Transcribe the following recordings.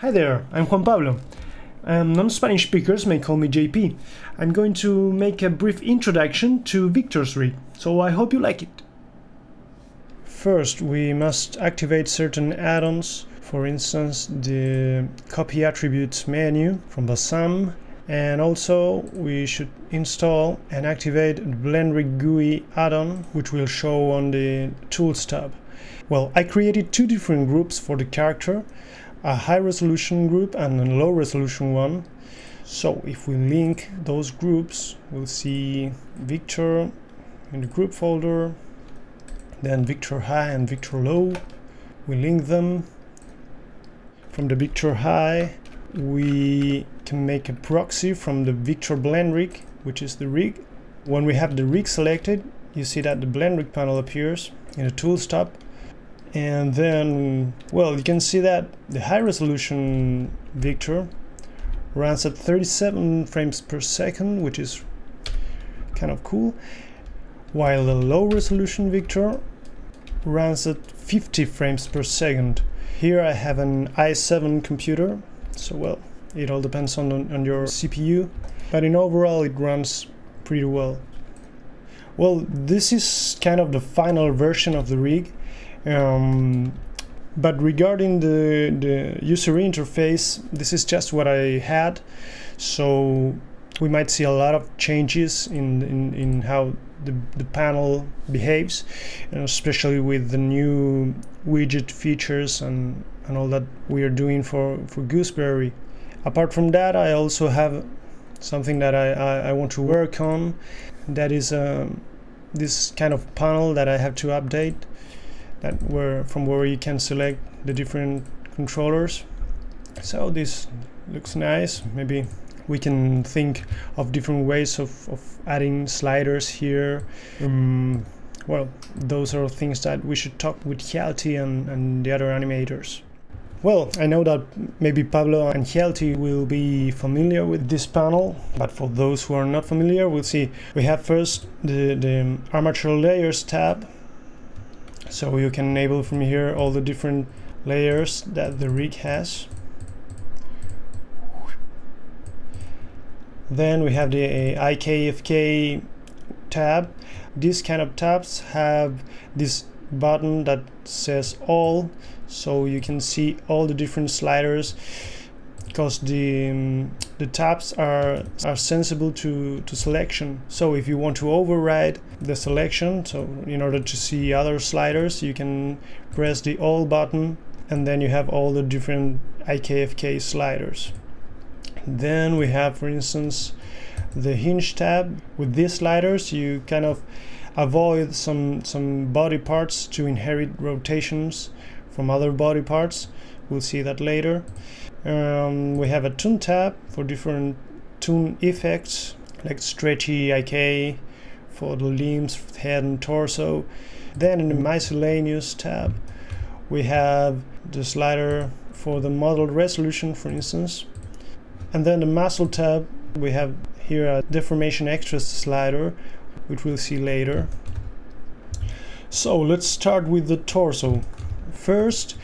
Hi there, I'm Juan Pablo. Um, non-Spanish speakers may call me JP. I'm going to make a brief introduction to Victor's rig, so I hope you like it. First, we must activate certain add-ons, for instance the copy attributes menu from Bassam, and also we should install and activate the BlenRig GUI add-on, which will show on the Tools tab. Well, I created two different groups for the character, a high resolution group and a low resolution one. So if we link those groups, we'll see Victor in the group folder, then Victor High and Victor Low. We link them. From the Victor High, we can make a proxy from the Victor BlenRig, which is the rig. When we have the rig selected, you see that the BlenRig panel appears in the Tools tab and then well you can see that the high resolution Victor runs at 37 frames per second which is kind of cool while the low resolution Victor runs at 50 frames per second. Here I have an i7 computer so well it all depends on, on your CPU but in overall it runs pretty well. Well this is kind of the final version of the rig um, but regarding the, the user interface, this is just what I had. So we might see a lot of changes in, in, in how the, the panel behaves, especially with the new widget features and, and all that we are doing for, for Gooseberry. Apart from that, I also have something that I, I, I want to work on. That is um, this kind of panel that I have to update that where from where you can select the different controllers. So this looks nice. Maybe we can think of different ways of, of adding sliders here. Um, well those are things that we should talk with Hjalti and, and the other animators. Well, I know that maybe Pablo and Hjalti will be familiar with this panel, but for those who are not familiar, we'll see. We have first the, the Armature Layers tab, so you can enable from here all the different layers that the rig has. Then we have the IKFK tab. These kind of tabs have this button that says all. So you can see all the different sliders because the um, the tabs are are sensible to to selection. So if you want to override the selection so in order to see other sliders you can press the all button and then you have all the different IKFK sliders. Then we have for instance the hinge tab. With these sliders you kind of avoid some some body parts to inherit rotations from other body parts. We'll see that later um, we have a toon tab for different toon effects like stretchy IK for the limbs, head and torso. Then in the miscellaneous tab we have the slider for the model resolution for instance. And then the muscle tab we have here a deformation extras slider which we'll see later. So let's start with the torso. First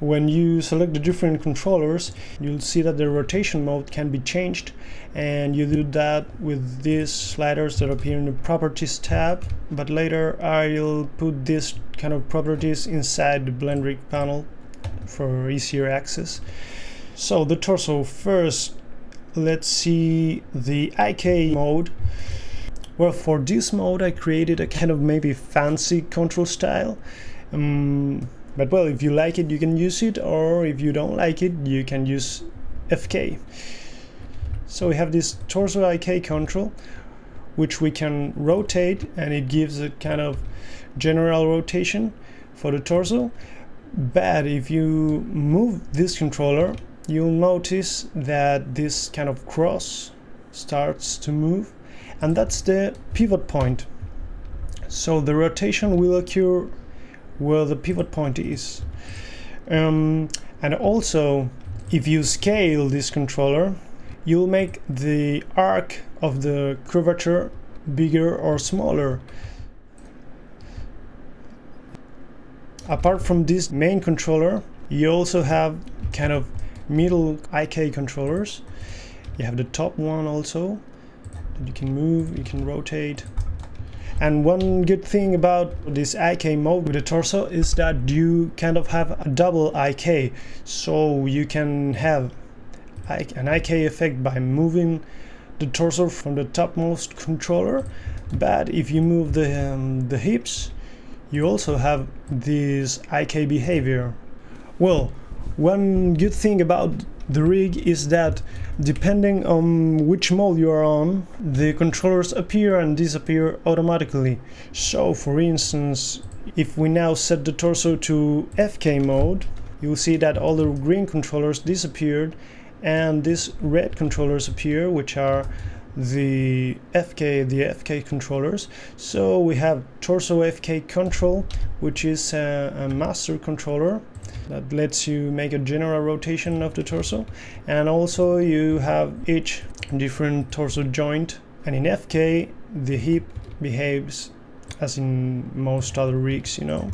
when you select the different controllers, you'll see that the rotation mode can be changed and you do that with these sliders that appear in the properties tab. But later I'll put these kind of properties inside the BlenRig panel for easier access. So the torso. First let's see the IK mode. Well for this mode I created a kind of maybe fancy control style. Um, but well, if you like it, you can use it, or if you don't like it, you can use FK. So we have this torso IK control, which we can rotate, and it gives a kind of general rotation for the torso. But if you move this controller, you'll notice that this kind of cross starts to move, and that's the pivot point. So the rotation will occur where the pivot point is. Um, and also, if you scale this controller, you'll make the arc of the curvature bigger or smaller. Apart from this main controller, you also have kind of middle IK controllers. You have the top one also that you can move, you can rotate. And one good thing about this IK mode with the torso is that you kind of have a double IK. So you can have an IK effect by moving the torso from the topmost controller but if you move the, um, the hips you also have this IK behavior. Well, one good thing about the rig is that depending on which mode you are on, the controllers appear and disappear automatically. So for instance, if we now set the torso to FK mode, you'll see that all the green controllers disappeared and these red controllers appear, which are the FK the FK controllers. So we have torso FK control which is a, a, master controller that lets you make a general rotation of the torso. And also you have each different torso joint. And in FK the hip behaves as in most other rigs you know.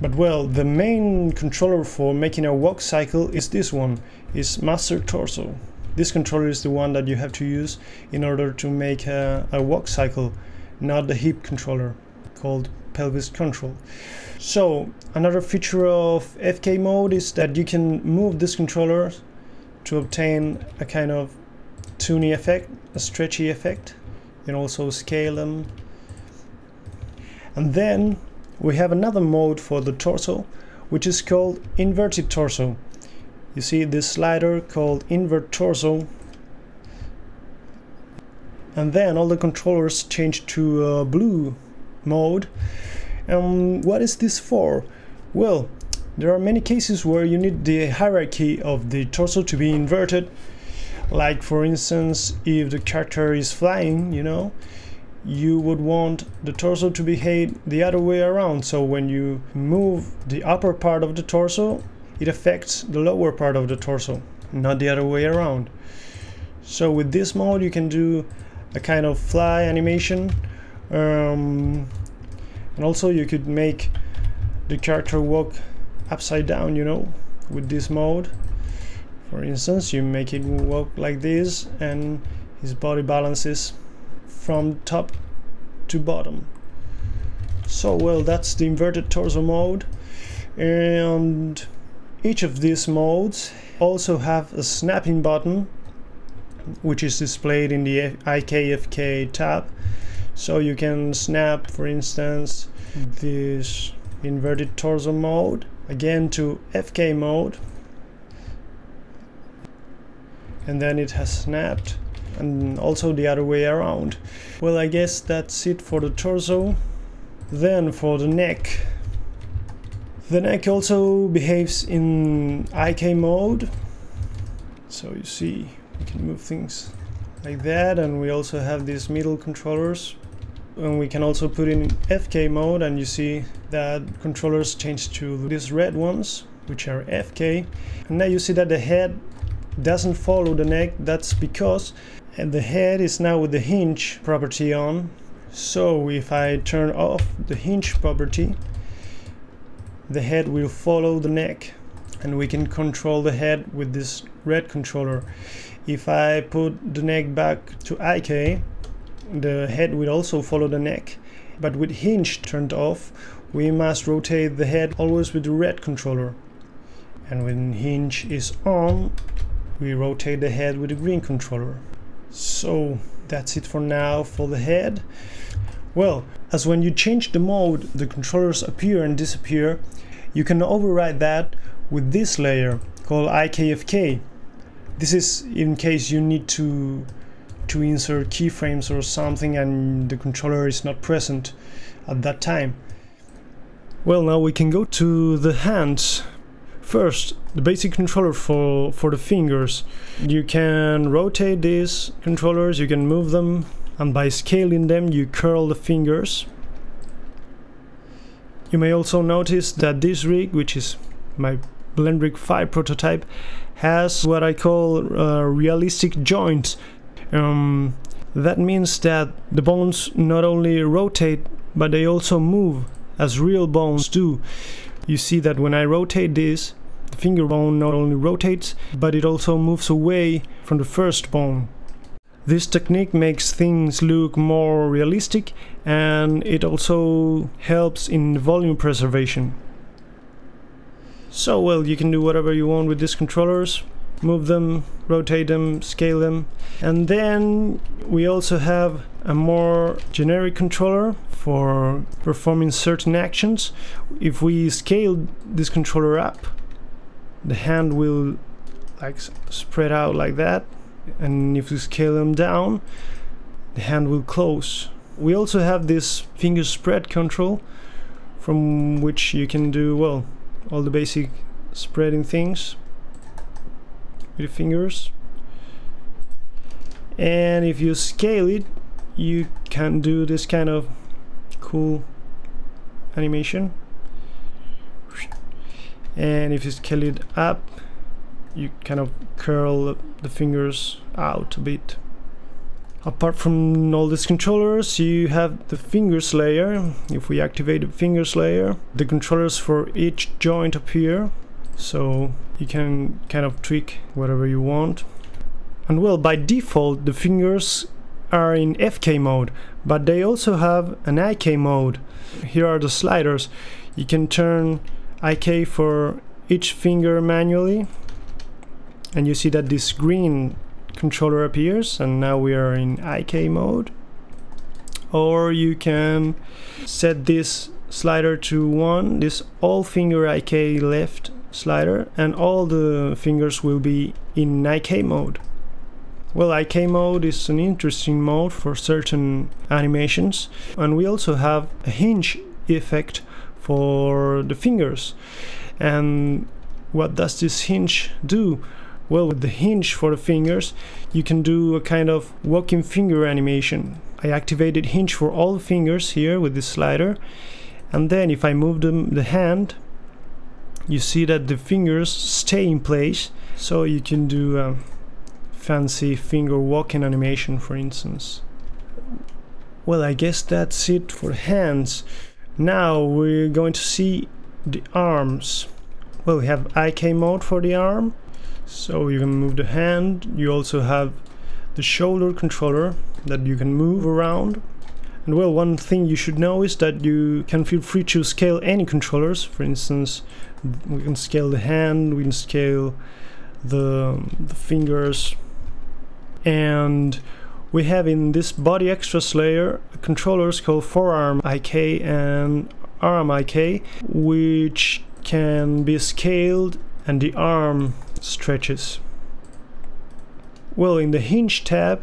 But well the main controller for making a walk cycle is this one is master torso this controller is the one that you have to use in order to make a, a walk cycle, not the hip controller called pelvis control. So another feature of FK mode is that you can move this controller to obtain a kind of tuning effect, a stretchy effect. You can also scale them. And then we have another mode for the torso, which is called inverted torso you see this slider called invert torso. And then all the controllers change to uh, blue mode. Um, what is this for? Well there are many cases where you need the hierarchy of the torso to be inverted. Like for instance if the character is flying you know you would want the torso to behave the other way around. So when you move the upper part of the torso it affects the lower part of the torso, not the other way around. So with this mode you can do a kind of fly animation um, and also you could make the character walk upside down, you know, with this mode. For instance, you make it walk like this and his body balances from top to bottom. So well, that's the inverted torso mode and each of these modes also have a snapping button which is displayed in the IKFK tab. So you can snap for instance this inverted torso mode again to FK mode. And then it has snapped and also the other way around. Well I guess that's it for the torso. Then for the neck the neck also behaves in IK mode. So you see, we can move things like that and we also have these middle controllers. And we can also put in FK mode and you see that controllers change to these red ones which are FK and now you see that the head doesn't follow the neck. That's because the head is now with the hinge property on. So if I turn off the hinge property the head will follow the neck and we can control the head with this red controller. If I put the neck back to IK the head will also follow the neck. But with hinge turned off we must rotate the head always with the red controller. And when hinge is on we rotate the head with the green controller. So that's it for now for the head. Well as when you change the mode the controllers appear and disappear you can override that with this layer called IKFK. This is in case you need to to insert keyframes or something and the controller is not present at that time. Well, now we can go to the hands. First, the basic controller for, for the fingers. You can rotate these controllers, you can move them, and by scaling them you curl the fingers. You may also notice that this rig, which is my BlenRig 5 prototype, has what I call uh, realistic joints. Um, that means that the bones not only rotate, but they also move as real bones do. You see that when I rotate this, the finger bone not only rotates, but it also moves away from the first bone. This technique makes things look more realistic and it also helps in volume preservation. So well, you can do whatever you want with these controllers, move them, rotate them, scale them. And then we also have a more generic controller for performing certain actions. If we scale this controller up, the hand will like spread out like that and if you scale them down the hand will close. We also have this finger spread control from which you can do well all the basic spreading things with your fingers. And if you scale it you can do this kind of cool animation. And if you scale it up you kind of curl the fingers out a bit. Apart from all these controllers, you have the fingers layer. If we activate the fingers layer, the controllers for each joint appear, so you can kind of tweak whatever you want. And well, by default, the fingers are in FK mode, but they also have an IK mode. Here are the sliders. You can turn IK for each finger manually and you see that this green controller appears and now we are in IK mode. Or you can set this slider to 1 this all finger IK left slider and all the fingers will be in IK mode. Well IK mode is an interesting mode for certain animations and we also have a hinge effect for the fingers. And what does this hinge do well, with the hinge for the fingers, you can do a kind of walking finger animation. I activated hinge for all the fingers here with this slider. And then if I move them, the hand, you see that the fingers stay in place. So you can do a fancy finger walking animation, for instance. Well, I guess that's it for hands. Now we're going to see the arms. Well, we have IK mode for the arm so you can move the hand. You also have the shoulder controller that you can move around. And well one thing you should know is that you can feel free to scale any controllers. For instance we can scale the hand we can scale the, the fingers. And we have in this body extras layer controllers called forearm IK and arm IK which can be scaled and the arm stretches. Well, in the hinge tab,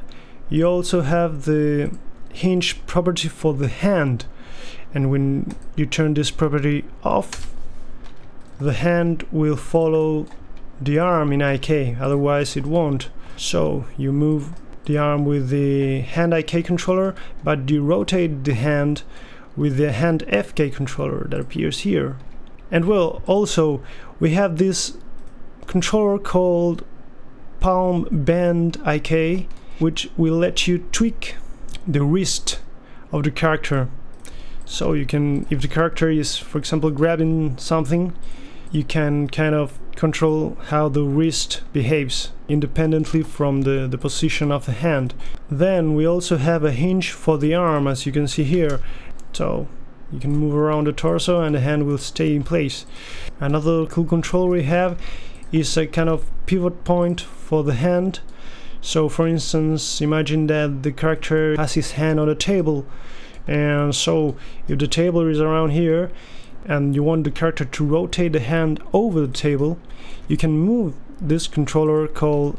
you also have the hinge property for the hand. And when you turn this property off, the hand will follow the arm in IK, otherwise it won't. So you move the arm with the hand IK controller, but you rotate the hand with the hand FK controller that appears here. And well, also we have this controller called Palm Bend IK, which will let you tweak the wrist of the character. So you can, if the character is, for example, grabbing something, you can kind of control how the wrist behaves independently from the, the position of the hand. Then we also have a hinge for the arm, as you can see here. So you can move around the torso and the hand will stay in place. Another cool control we have is a kind of pivot point for the hand. So for instance, imagine that the character has his hand on a table and so if the table is around here and you want the character to rotate the hand over the table, you can move this controller called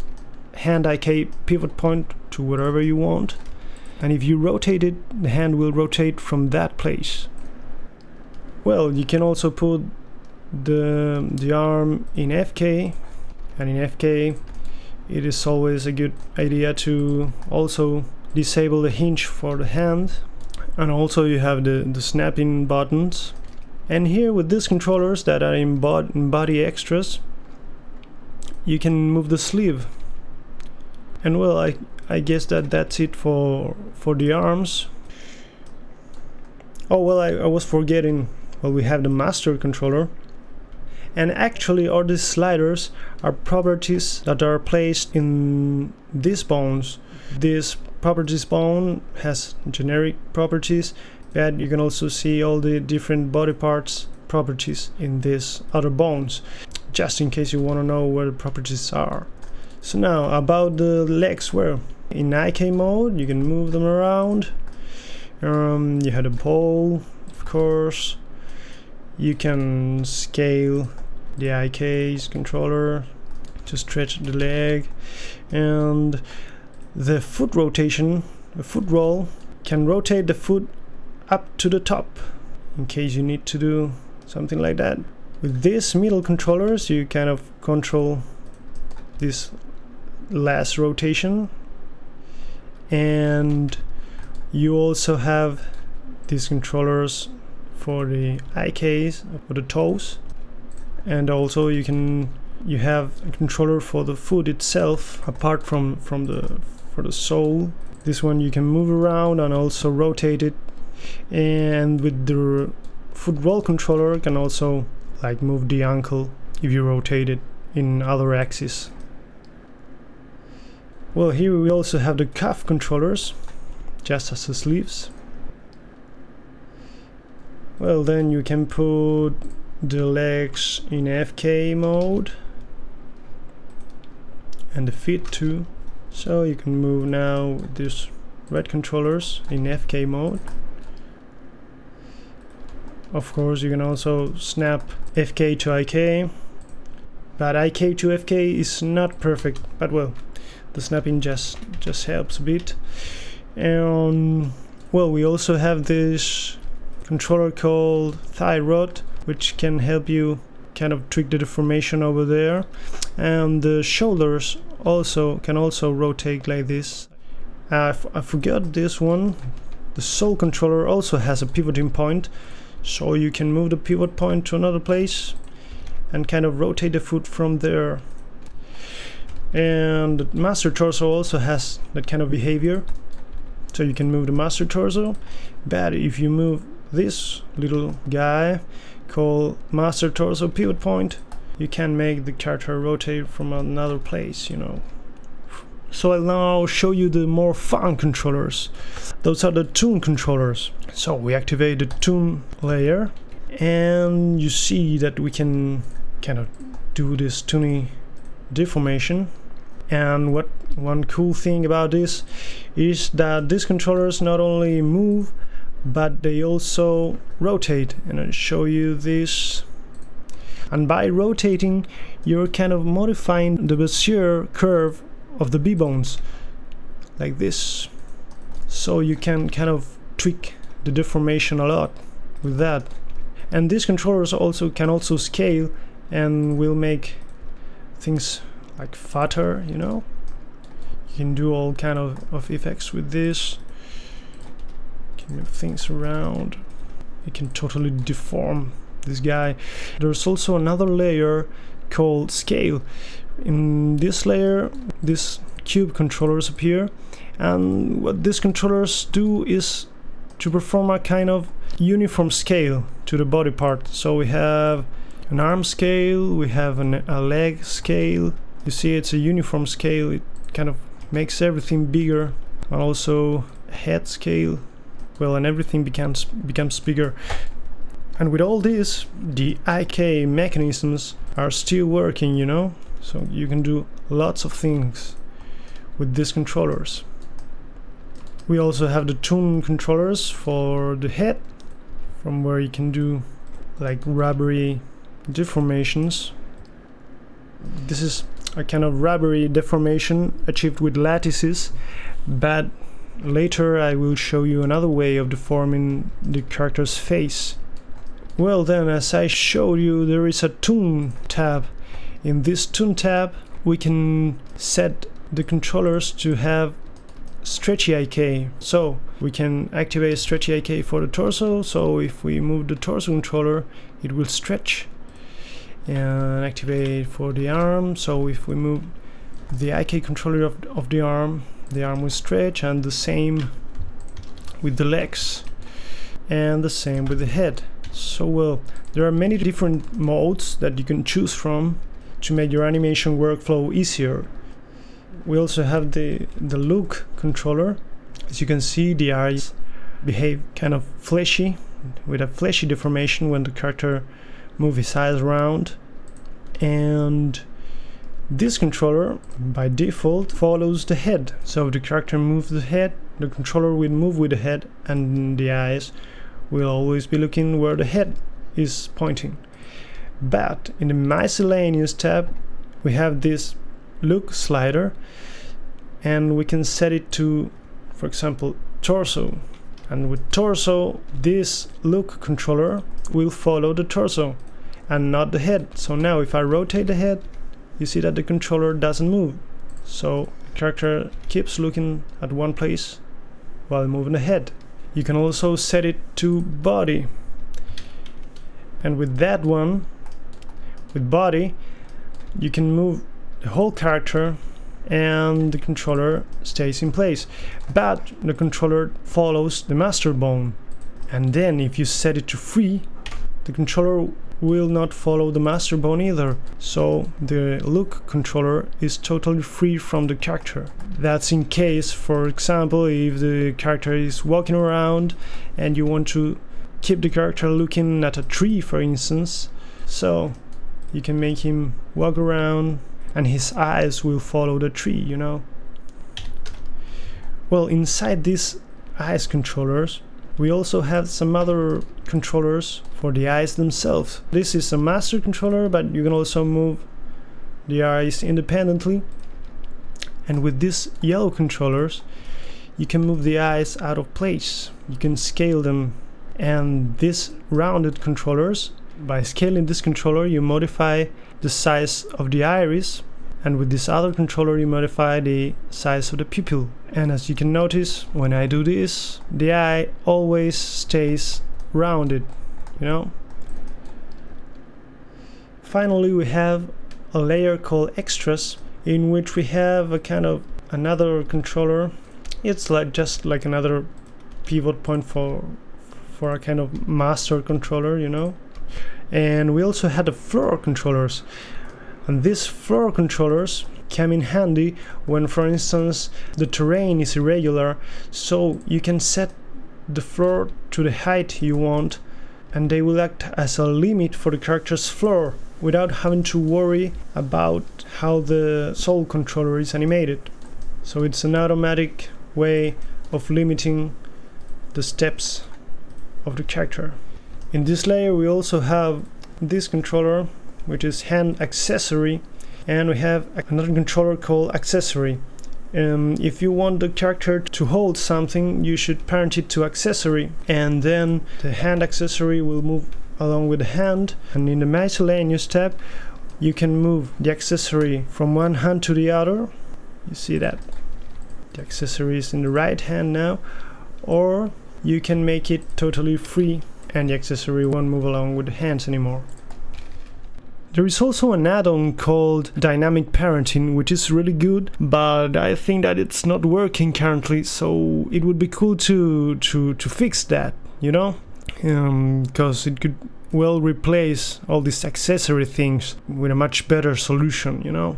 hand IK pivot point to wherever you want and if you rotate it, the hand will rotate from that place. Well, you can also put the, the arm in FK and in FK it is always a good idea to also disable the hinge for the hand and also you have the, the snapping buttons. And here with these controllers that are in, bod in body extras you can move the sleeve. And well I, I guess that that's it for for the arms. Oh well I, I was forgetting well we have the master controller and actually all these sliders are properties that are placed in these bones. This properties bone has generic properties but you can also see all the different body parts properties in these other bones just in case you want to know where the properties are. So now about the legs well in IK mode you can move them around. Um, you had a pole of course. You can scale the IK's controller to stretch the leg and the foot rotation the foot roll can rotate the foot up to the top in case you need to do something like that. With these middle controllers you kind of control this last rotation and you also have these controllers for the IKs for the toes and also you can you have a controller for the foot itself apart from from the for the sole this one you can move around and also rotate it. And with the foot roll controller you can also like move the ankle if you rotate it in other axes well here we also have the calf controllers just as the sleeves. Well then you can put the legs in FK mode and the feet too. So you can move now these red controllers in FK mode. Of course you can also snap FK to IK but IK to FK is not perfect but well the snapping just just helps a bit. And well we also have this controller called thigh rod which can help you kind of tweak the deformation over there. And the shoulders also can also rotate like this. Uh, I forgot this one. The sole controller also has a pivoting point so you can move the pivot point to another place and kind of rotate the foot from there. And the master torso also has that kind of behavior so you can move the master torso. But if you move this little guy called master torso pivot point you can make the character rotate from another place you know. So I'll now show you the more fun controllers. Those are the toon controllers. So we activate the toon layer and you see that we can kind of do this toony deformation. And what one cool thing about this is that these controllers not only move but they also rotate. And I'll show you this. And by rotating you're kind of modifying the Bezier curve of the B-bones like this. So you can kind of tweak the deformation a lot with that. And these controllers also can also scale and will make things like fatter you know? You can do all kind of, of effects with this move things around. You can totally deform this guy. There's also another layer called scale. In this layer these cube controllers appear and what these controllers do is to perform a kind of uniform scale to the body part. So we have an arm scale we have an, a leg scale. You see it's a uniform scale. It kind of makes everything bigger and also head scale well and everything becomes becomes bigger. And with all this the IK mechanisms are still working you know? So you can do lots of things with these controllers. We also have the toon controllers for the head from where you can do like rubbery deformations. This is a kind of rubbery deformation achieved with lattices but later I will show you another way of deforming the character's face. Well then as I showed you there is a toon tab. In this toon tab we can set the controllers to have stretchy IK so we can activate stretchy IK for the torso. So if we move the torso controller it will stretch and activate for the arm. So if we move the IK controller of, of the arm the arm will stretch and the same with the legs and the same with the head So well, there are many different modes that you can choose from to make your animation workflow easier. We also have the, the look controller. As you can see, the eyes behave kind of fleshy, with a fleshy deformation when the character moves his eyes around. And this controller, by default, follows the head. So if the character moves the head, the controller will move with the head and the eyes will always be looking where the head is pointing. But in the miscellaneous tab, we have this look slider and we can set it to, for example, torso. And with torso, this look controller will follow the torso and not the head. So now if I rotate the head, you see that the controller doesn't move. So character keeps looking at one place while moving ahead. You can also set it to body. And with that one, with body, you can move the whole character and the controller stays in place. But the controller follows the master bone. And then if you set it to free, the controller will not follow the master bone either, so the look controller is totally free from the character. That's in case, for example, if the character is walking around and you want to keep the character looking at a tree, for instance, so you can make him walk around and his eyes will follow the tree, you know. Well, inside these eyes controllers, we also have some other controllers for the eyes themselves. This is a master controller, but you can also move the eyes independently. And with these yellow controllers, you can move the eyes out of place. You can scale them. And these rounded controllers, by scaling this controller, you modify the size of the iris and with this other controller you modify the size of the pupil. And as you can notice when I do this the eye always stays rounded you know? Finally we have a layer called extras in which we have a kind of another controller. It's like just like another pivot point for for a kind of master controller you know? And we also had the floor controllers and these floor controllers come in handy when for instance the terrain is irregular so you can set the floor to the height you want and they will act as a limit for the character's floor without having to worry about how the sole controller is animated. So it's an automatic way of limiting the steps of the character. In this layer we also have this controller which is hand accessory and we have another controller called accessory. Um, if you want the character to hold something you should parent it to accessory and then the hand accessory will move along with the hand. And in the miscellaneous tab you can move the accessory from one hand to the other. You see that? The accessory is in the right hand now or you can make it totally free and the accessory won't move along with the hands anymore there is also an add-on called Dynamic Parenting, which is really good, but I think that it's not working currently, so it would be cool to to to fix that, you know? Because um, it could well replace all these accessory things with a much better solution, you know?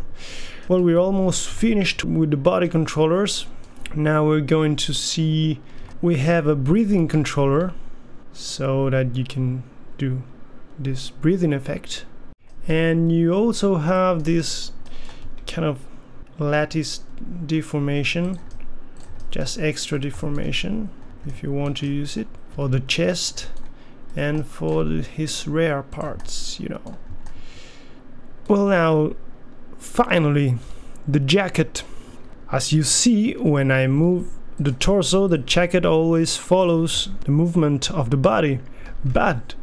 Well, we're almost finished with the body controllers. Now we're going to see we have a breathing controller so that you can do this breathing effect and you also have this kind of lattice deformation just extra deformation if you want to use it for the chest and for the, his rare parts you know. Well now finally the jacket. As you see when I move the torso the jacket always follows the movement of the body. But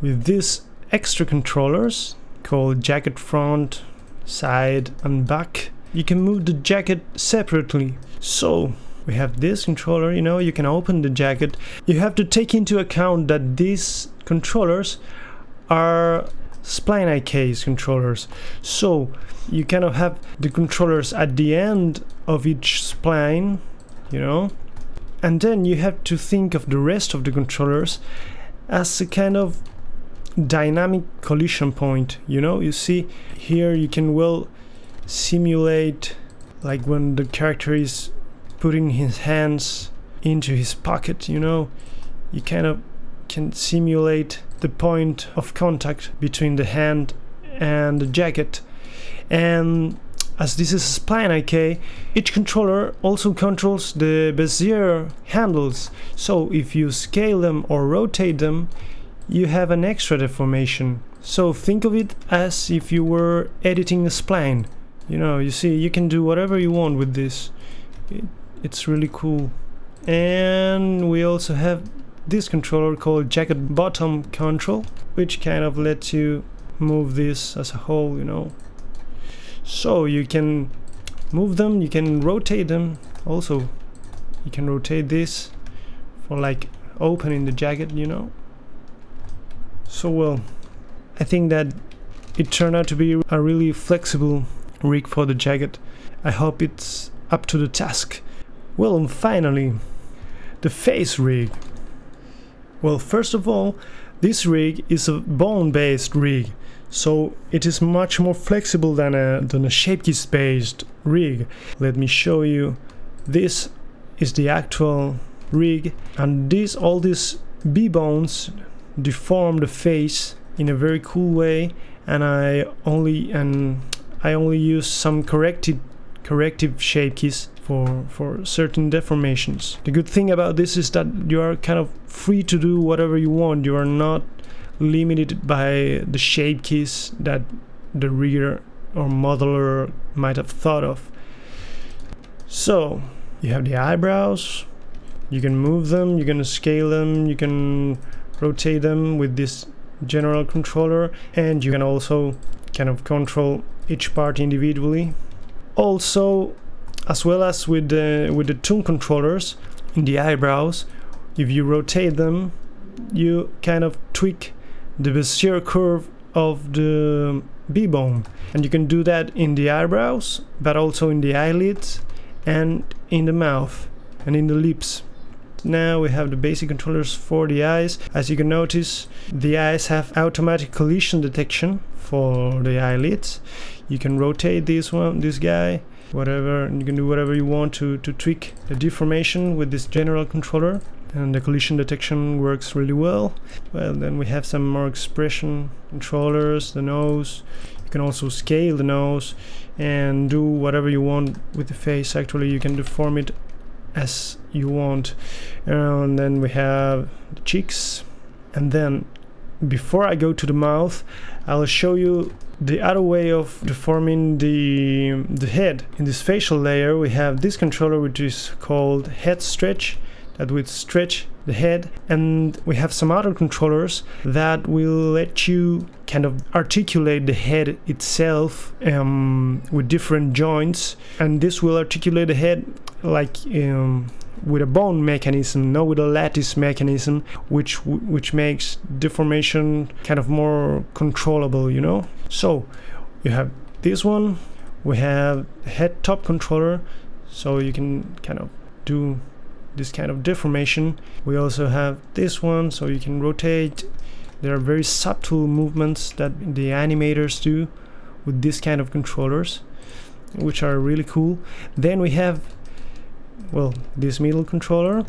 with these extra controllers called jacket front, side and back. You can move the jacket separately. So we have this controller, you know, you can open the jacket. You have to take into account that these controllers are spline IKs controllers. So you kind of have the controllers at the end of each spline, you know, and then you have to think of the rest of the controllers as a kind of dynamic collision point you know? You see here you can well simulate like when the character is putting his hands into his pocket you know? You kind of can simulate the point of contact between the hand and the jacket. And as this is spline IK, each controller also controls the Bezier handles, so if you scale them or rotate them, you have an extra deformation. So think of it as if you were editing a spline. You know, you see, you can do whatever you want with this. It, it's really cool. And we also have this controller called jacket bottom control, which kind of lets you move this as a whole, you know, so you can move them you can rotate them also you can rotate this for like opening the jacket you know so well I think that it turned out to be a really flexible rig for the jacket I hope it's up to the task well and finally the face rig well first of all this rig is a bone based rig so it is much more flexible than a, than a shape based rig. Let me show you. This is the actual rig and these all these B-bones deform the face in a very cool way and I only and I only use some corrected corrective shape keys for for certain deformations. The good thing about this is that you are kind of free to do whatever you want. You are not limited by the shape keys that the rigger or modeler might have thought of. So you have the eyebrows, you can move them, you can scale them, you can rotate them with this general controller and you can also kind of control each part individually. Also, as well as with the, with the toon controllers in the eyebrows, if you rotate them, you kind of tweak the Bezier curve of the B-bone and you can do that in the eyebrows but also in the eyelids and in the mouth and in the lips now we have the basic controllers for the eyes as you can notice the eyes have automatic collision detection for the eyelids you can rotate this one this guy whatever you can do whatever you want to to tweak the deformation with this general controller and the collision detection works really well. Well, then we have some more expression controllers, the nose. You can also scale the nose and do whatever you want with the face. Actually, you can deform it as you want. And then we have the cheeks. And then before I go to the mouth, I'll show you the other way of deforming the, the head. In this facial layer, we have this controller which is called head stretch that would stretch the head and we have some other controllers that will let you kind of articulate the head itself um, with different joints and this will articulate the head like um, with a bone mechanism, not with a lattice mechanism, which which makes deformation kind of more controllable, you know. So you have this one, we have head top controller, so you can kind of do this kind of deformation. We also have this one, so you can rotate. There are very subtle movements that the animators do with this kind of controllers, which are really cool. Then we have, well, this middle controller.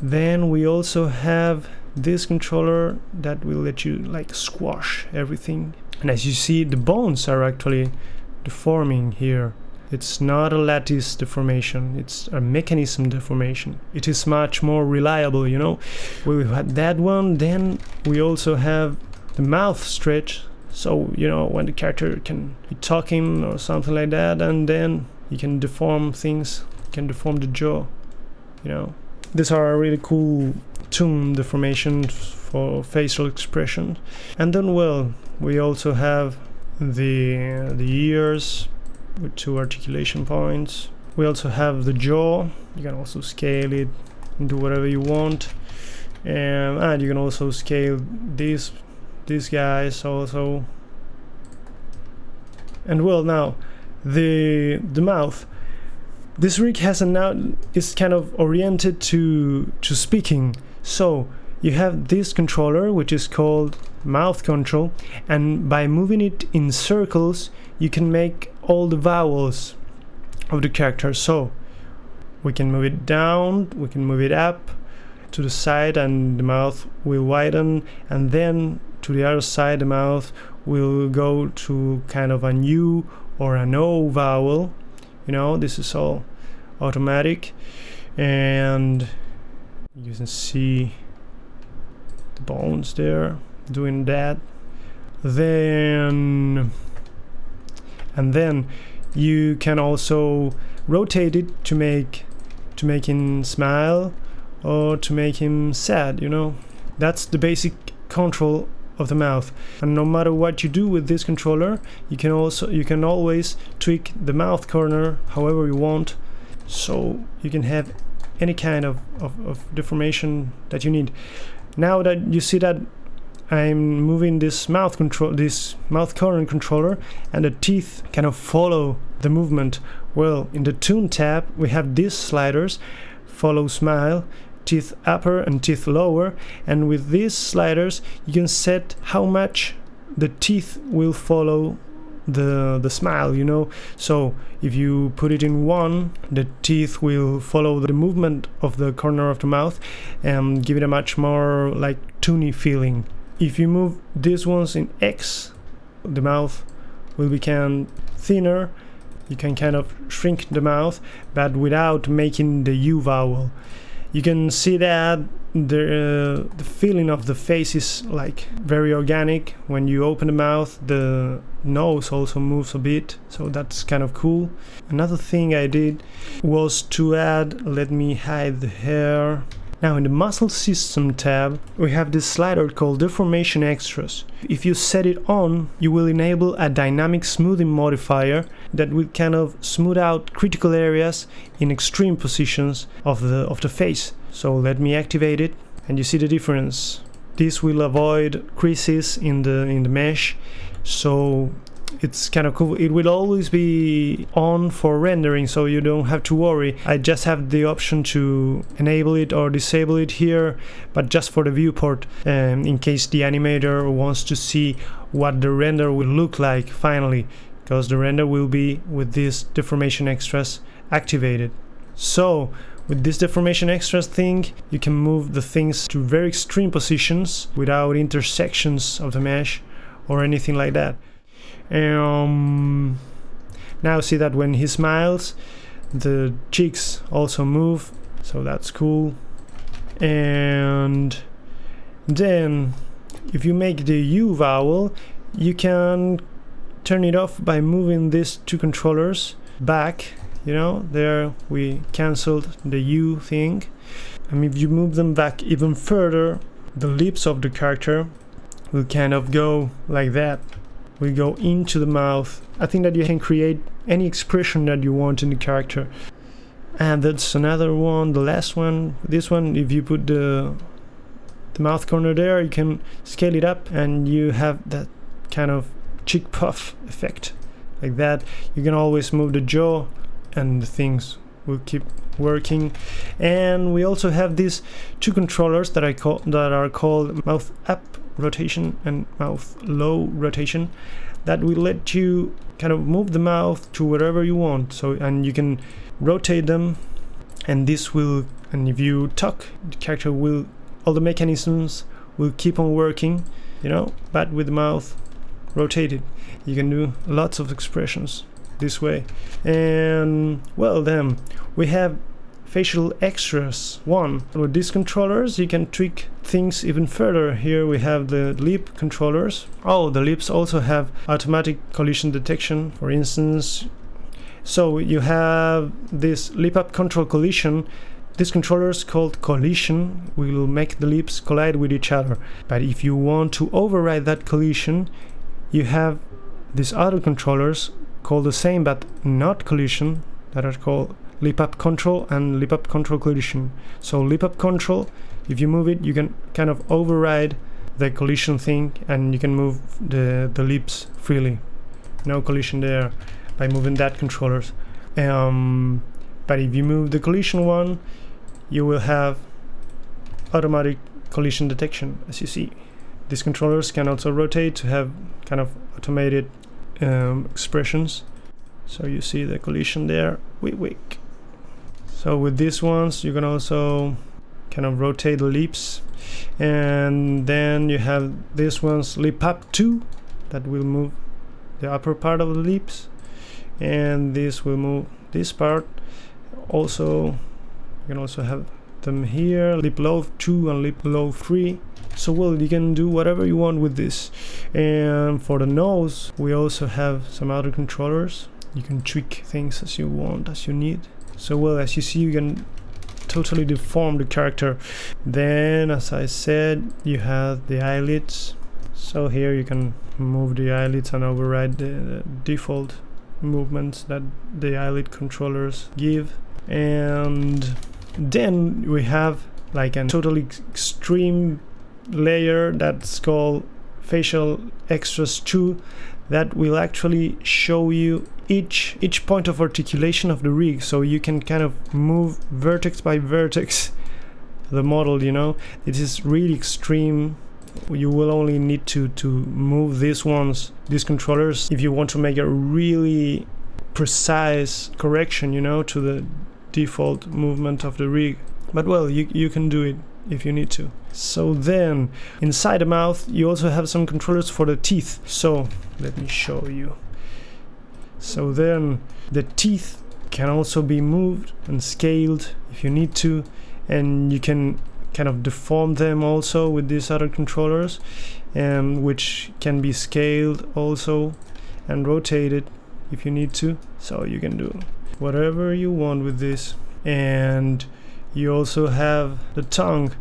Then we also have this controller that will let you like squash everything. And as you see, the bones are actually deforming here. It's not a lattice deformation, it's a mechanism deformation. It is much more reliable, you know. We've had that one, then we also have the mouth stretch. So, you know, when the character can be talking or something like that, and then you can deform things, can deform the jaw, you know. These are really cool toon deformations for facial expression. And then, well, we also have the the ears with two articulation points. We also have the jaw. You can also scale it and do whatever you want. Um, and you can also scale these these guys also. And well, now the the mouth. This rig has a now is kind of oriented to to speaking. So you have this controller which is called mouth control and by moving it in circles you can make all the vowels of the character. So we can move it down we can move it up to the side and the mouth will widen and then to the other side the mouth will go to kind of a U or an O vowel. You know this is all automatic. And you can see the bones there doing that. Then and then you can also rotate it to make to make him smile or to make him sad you know? That's the basic control of the mouth. And no matter what you do with this controller you can also you can always tweak the mouth corner however you want so you can have any kind of, of, of deformation that you need. Now that you see that I'm moving this mouth control this mouth corner controller and the teeth kind of follow the movement. Well in the toon tab we have these sliders follow smile teeth upper and teeth lower. And with these sliders you can set how much the teeth will follow the the smile you know? So if you put it in one the teeth will follow the movement of the corner of the mouth and give it a much more like toony feeling if you move these ones in X the mouth will become thinner. You can kind of shrink the mouth but without making the U vowel. You can see that the, uh, the feeling of the face is like very organic. When you open the mouth the nose also moves a bit so that's kind of cool. Another thing I did was to add let me hide the hair now in the muscle system tab we have this slider called deformation extras. If you set it on you will enable a dynamic smoothing modifier that will kind of smooth out critical areas in extreme positions of the of the face. So let me activate it and you see the difference. This will avoid creases in the in the mesh. So it's kind of cool. It will always be on for rendering so you don't have to worry. I just have the option to enable it or disable it here but just for the viewport um, in case the animator wants to see what the render will look like finally because the render will be with these deformation extras activated. So with this deformation extras thing, you can move the things to very extreme positions without intersections of the mesh or anything like that. Um, now see that when he smiles, the cheeks also move, so that's cool. And then if you make the U vowel, you can turn it off by moving these two controllers back. You know there we cancelled the U thing. And if you move them back even further the lips of the character will kind of go like that will go into the mouth. I think that you can create any expression that you want in the character. And that's another one the last one. This one if you put the the mouth corner there you can scale it up and you have that kind of cheek puff effect. Like that you can always move the jaw and the things will keep working. And we also have these two controllers that I call that are called mouth up rotation and mouth low rotation that will let you kind of move the mouth to wherever you want. So and you can rotate them and this will and if you talk the character will all the mechanisms will keep on working you know but with the mouth rotated. You can do lots of expressions this way. And well then we have facial extras. One with these controllers you can tweak things even further. Here we have the lip controllers. Oh the lips also have automatic collision detection for instance. So you have this lip up control collision. This controller is called collision will make the lips collide with each other. But if you want to override that collision you have these other controllers called the same but not collision that are called lip up control and lip up control collision. So lip up control, if you move it, you can kind of override the collision thing and you can move the, the lips freely. No collision there by moving that controllers. Um, but if you move the collision one, you will have automatic collision detection as you see these controllers can also rotate to have kind of automated um, expressions so you see the collision there wick wick so with these ones you can also kind of rotate the leaps and then you have this one's leap up 2 that will move the upper part of the leaps and this will move this part. Also you can also have them here leap low 2 and leap low 3 so well you can do whatever you want with this. And for the nose we also have some other controllers. You can tweak things as you want as you need so well as you see you can totally deform the character. Then as I said you have the eyelids. So here you can move the eyelids and override the, default movements that the eyelid controllers give. And then we have like a totally extreme layer that's called facial extras 2 that will actually show you each each point of articulation of the rig so you can kind of move vertex by vertex the model you know? It is really extreme. You will only need to to move these ones these controllers if you want to make a really precise correction you know to the default movement of the rig. But well you, you can do it if you need to. So then inside the mouth you also have some controllers for the teeth. So let me show you so then the teeth can also be moved and scaled if you need to and you can kind of deform them also with these other controllers um, which can be scaled also and rotated if you need to. So you can do whatever you want with this. And you also have the tongue.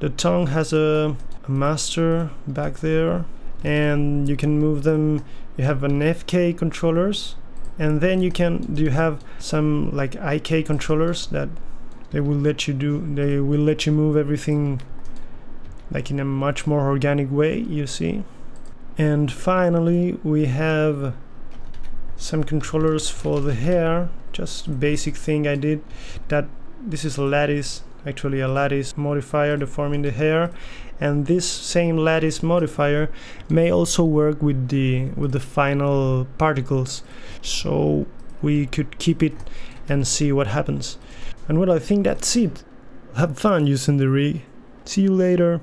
The tongue has a, a master back there and you can move them. You have an FK controllers and then you can do you have some like IK controllers that they will let you do they will let you move everything like in a much more organic way you see? And finally we have some controllers for the hair just basic thing I did that this is a lattice actually a lattice modifier deforming the hair and this same lattice modifier may also work with the with the final particles. So we could keep it and see what happens. And well I think that's it. Have fun using the rig. See you later